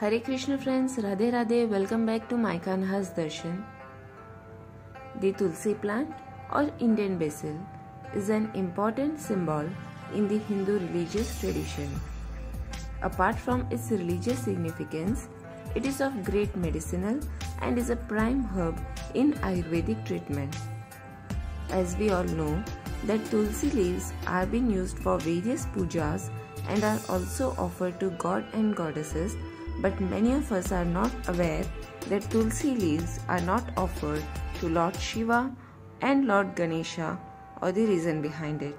Hare Krishna friends, Radhe Radhe, welcome back to my Kanha's Darshan. The Tulsi plant or Indian basil is an important symbol in the Hindu religious tradition. Apart from its religious significance, it is of great medicinal and is a prime herb in Ayurvedic treatment. As we all know that Tulsi leaves are being used for various pujas and are also offered to god and goddesses but many of us are not aware that tulsi leaves are not offered to Lord Shiva and Lord Ganesha or the reason behind it.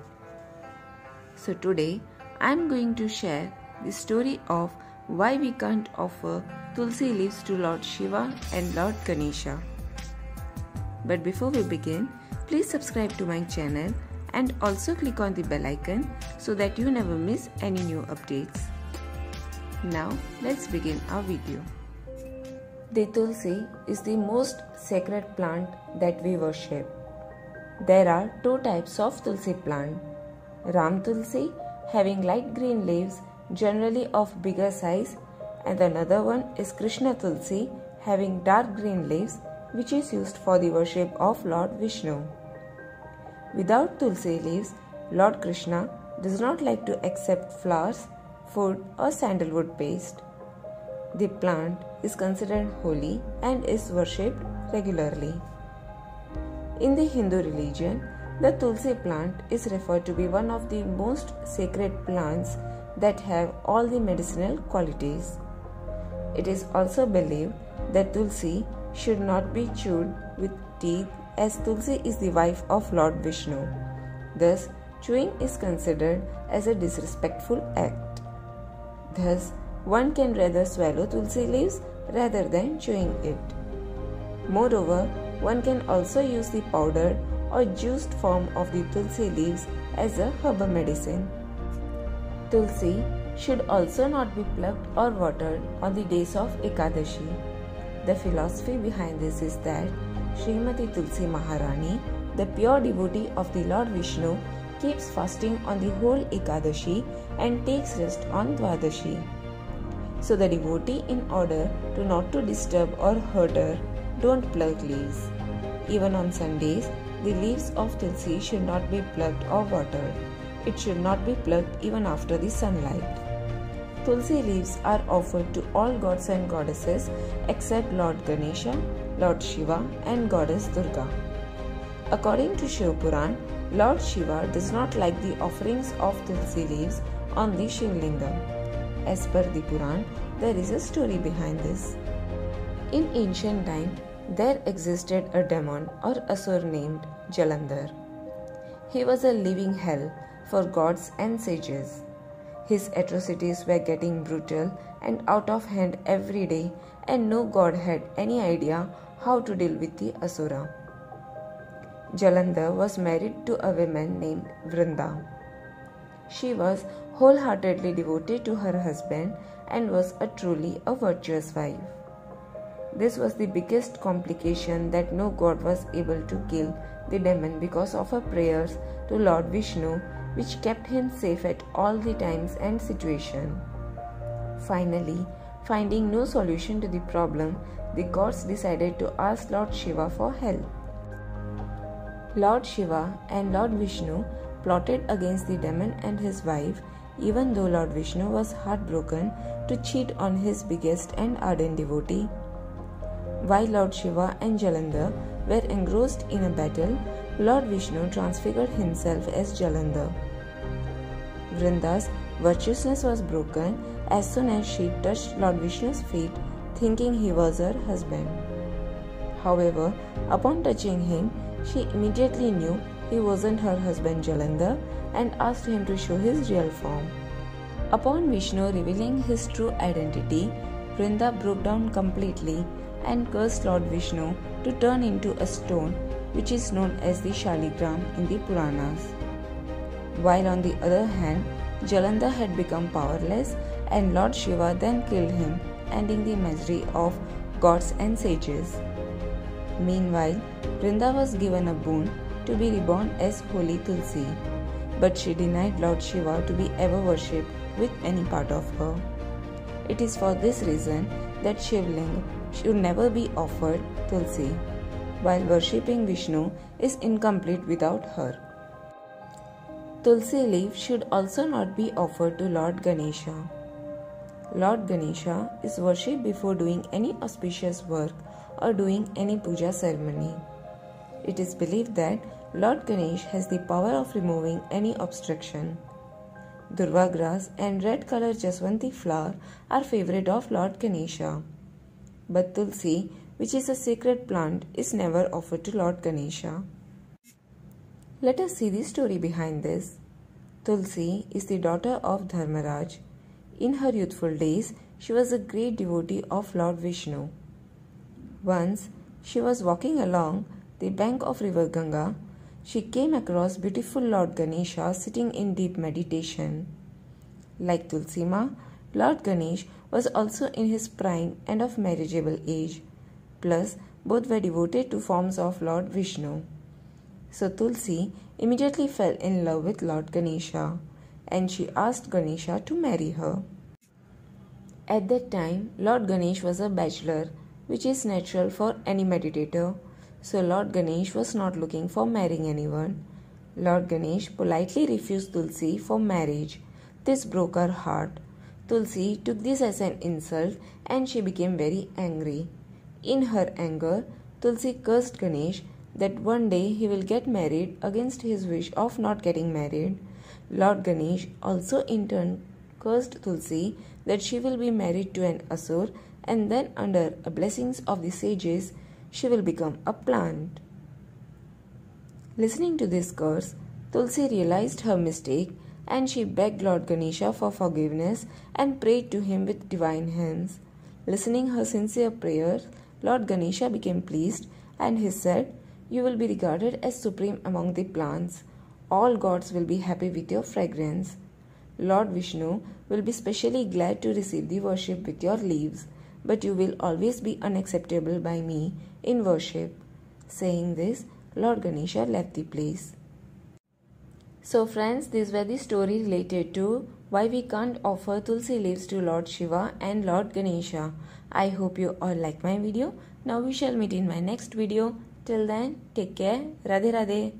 So today I am going to share the story of why we can't offer tulsi leaves to Lord Shiva and Lord Ganesha. But before we begin, please subscribe to my channel and also click on the bell icon so that you never miss any new updates. Now let's begin our video. The Tulsi is the most sacred plant that we worship. There are two types of Tulsi plant. Ram Tulsi having light green leaves generally of bigger size and another one is Krishna Tulsi having dark green leaves which is used for the worship of Lord Vishnu. Without Tulsi leaves, Lord Krishna does not like to accept flowers food, or sandalwood paste. The plant is considered holy and is worshipped regularly. In the Hindu religion, the Tulsi plant is referred to be one of the most sacred plants that have all the medicinal qualities. It is also believed that Tulsi should not be chewed with teeth as Tulsi is the wife of Lord Vishnu. Thus, chewing is considered as a disrespectful act. Thus, one can rather swallow tulsi leaves rather than chewing it. Moreover, one can also use the powdered or juiced form of the tulsi leaves as a herbal medicine. Tulsi should also not be plucked or watered on the days of Ekadashi. The philosophy behind this is that Srimati Tulsi Maharani, the pure devotee of the Lord Vishnu, keeps fasting on the whole Ekadashi and takes rest on Dwadashi. So the devotee in order to not to disturb or hurt her don't pluck leaves. Even on Sundays, the leaves of Tulsi should not be plucked or watered. It should not be plucked even after the sunlight. Tulsi leaves are offered to all gods and goddesses except Lord Ganesha, Lord Shiva and Goddess Durga. According to Shiv Puran, Lord Shiva does not like the offerings of tulsi leaves on the Shivlingam. As per the Puran, there is a story behind this. In ancient time, there existed a demon or asur named Jalandhar. He was a living hell for gods and sages. His atrocities were getting brutal and out of hand every day, and no god had any idea how to deal with the asura. Jalandhar was married to a woman named Vrinda. She was wholeheartedly devoted to her husband and was a truly a virtuous wife. This was the biggest complication that no god was able to kill the demon because of her prayers to Lord Vishnu which kept him safe at all the times and situation. Finally, finding no solution to the problem, the gods decided to ask Lord Shiva for help. Lord Shiva and Lord Vishnu plotted against the demon and his wife, even though Lord Vishnu was heartbroken to cheat on his biggest and ardent devotee. While Lord Shiva and Jalandhar were engrossed in a battle, Lord Vishnu transfigured himself as Jalandhar. Vrinda's virtuousness was broken as soon as she touched Lord Vishnu's feet, thinking he was her husband. However, upon touching him, she immediately knew he wasn't her husband Jalandhar and asked him to show his real form. Upon Vishnu revealing his true identity, Vrinda broke down completely and cursed Lord Vishnu to turn into a stone which is known as the Shaligram in the Puranas. While on the other hand, Jalandhar had become powerless and Lord Shiva then killed him, ending the misery of gods and sages. Meanwhile, Vrinda was given a boon to be reborn as Holy Tulsi, but she denied Lord Shiva to be ever worshipped with any part of her. It is for this reason that Shivling should never be offered Tulsi, while worshipping Vishnu is incomplete without her. Tulsi leaf should also not be offered to Lord Ganesha. Lord Ganesha is worshipped before doing any auspicious work or doing any puja ceremony. It is believed that Lord Ganesh has the power of removing any obstruction. Durva grass and red colored jaswanti flower are favorite of Lord Ganesha. But Tulsi, which is a sacred plant, is never offered to Lord Ganesha. Let us see the story behind this. Tulsi is the daughter of Dharmaraj. In her youthful days, she was a great devotee of Lord Vishnu. Once, she was walking along the bank of river Ganga. She came across beautiful Lord Ganesha sitting in deep meditation. Like Tulsi Ma, Lord Ganesh was also in his prime and of marriageable age. Plus, both were devoted to forms of Lord Vishnu. So Tulsi immediately fell in love with Lord Ganesha and she asked Ganesha to marry her. At that time, Lord Ganesh was a bachelor, which is natural for any meditator. So Lord Ganesh was not looking for marrying anyone. Lord Ganesh politely refused Tulsi for marriage. This broke her heart. Tulsi took this as an insult and she became very angry. In her anger, Tulsi cursed Ganesh that one day he will get married against his wish of not getting married. Lord Ganesh also in turn cursed Tulsi that she will be married to an Asur and then under the blessings of the sages she will become a plant. Listening to this curse, Tulsi realized her mistake and she begged Lord Ganesha for forgiveness and prayed to him with divine hands. Listening her sincere prayers, Lord Ganesha became pleased and he said, you will be regarded as supreme among the plants. All gods will be happy with your fragrance. Lord Vishnu will be specially glad to receive the worship with your leaves, but you will always be unacceptable by me in worship. Saying this, Lord Ganesha left the place. So friends, these were the story related to why we can't offer tulsi leaves to Lord Shiva and Lord Ganesha. I hope you all like my video. Now we shall meet in my next video. Till then, take care. Radhe Radhe.